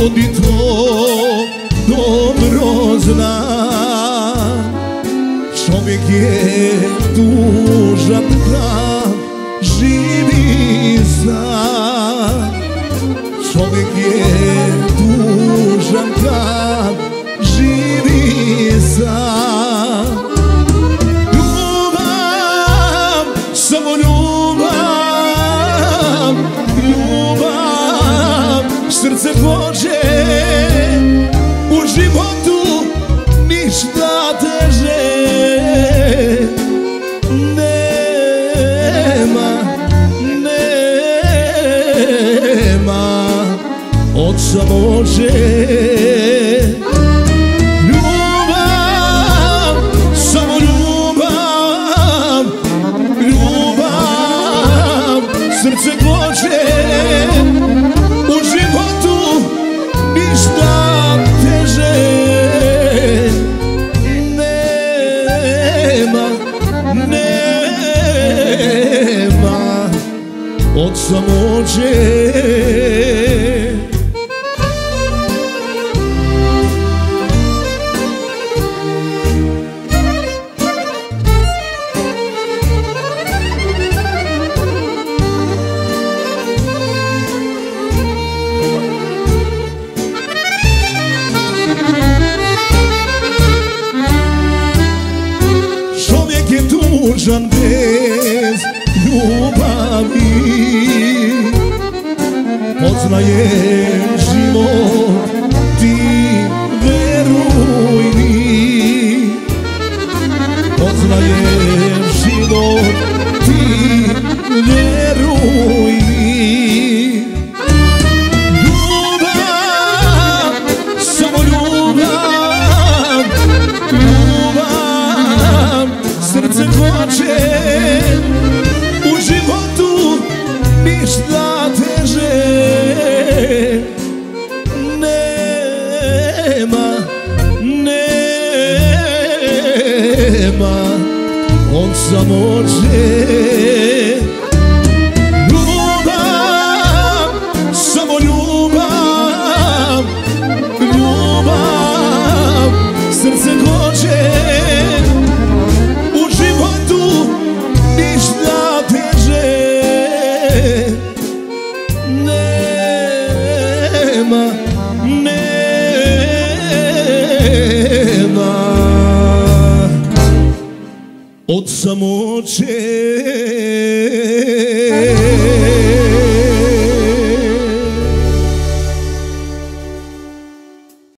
ljudi to dobro zna Čovjek je dužan Srce Bože u životu ništa teže. Nema, nema od samoće. Ljubav, samo ljubav, ljubav Bože od samoće Čovjek je tužan bez Poznajem život, ti veruj mi. Poznajem život, ti veruj mi Nema, nema od samoće Ljubav, samo ljubav, ljubav Srce hoće u životu ništa teže. Nema od samoće